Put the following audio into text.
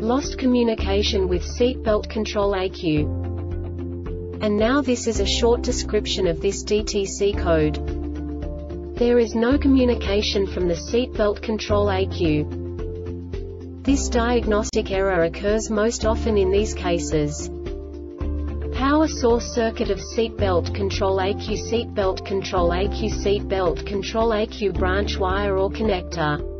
Lost communication with seatbelt control ECU. And now this is a short description of this DTC code. There is no communication from the seatbelt control ECU. This diagnostic error occurs most often in these cases. Power source circuit of seatbelt control ECU seatbelt control ECU seatbelt control ECU branch wire or connector.